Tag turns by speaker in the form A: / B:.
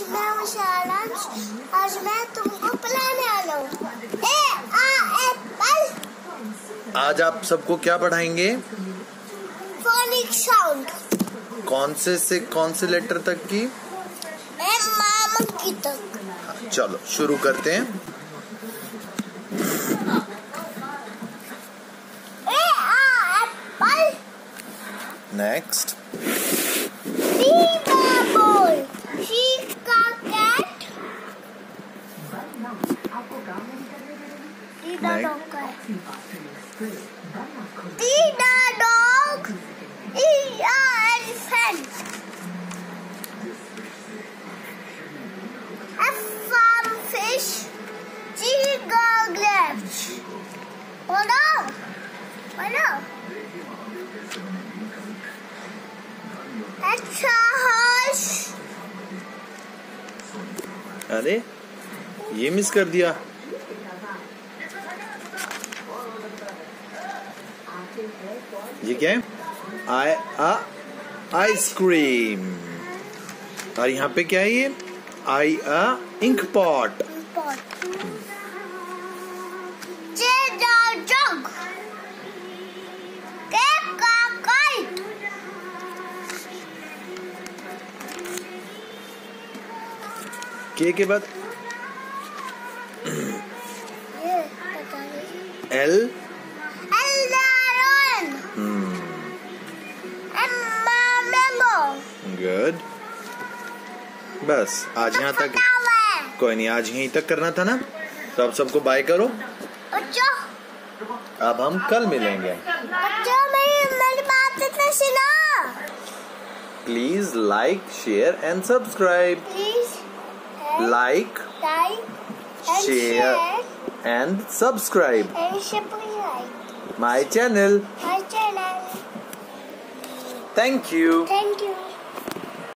A: आज मैं हूँ आज मैं तुमको पिलाने वाला हूँ। ए आ एप्पल
B: आज आप सबको क्या पढ़ाएँगे?
A: फोनिक साउंड
B: कौन से से कौन से लेटर तक की?
A: मामा की तक।
B: चलो शुरू करते हैं।
A: ए डी दा
B: नहीं।
A: डॉग का डी दा डॉग ई आ elephant F farm fish G goggles बोलो बोलो अच्छा हर्ष
B: अरे ये मिस कर दिया। ये क्या है? आई आइसक्रीम और यहाँ पे क्या है ये? I
A: a ink pot. K के
B: बाद? L
A: L? The lion. M the memo.
B: Good बस आज यहाँ तक कोई नहीं आज यहीं तक करना था ना? तो आप सबको बाय करो।
A: बच्चों।
B: अब हम कल मिलेंगे।
A: बच्चों मेरी मेरी बात इतना सुना।
B: Please like share and subscribe
A: please
B: like
A: like and
B: subscribe.
A: And simply
B: like my channel.
A: My channel.
B: Thank you.
A: Thank you.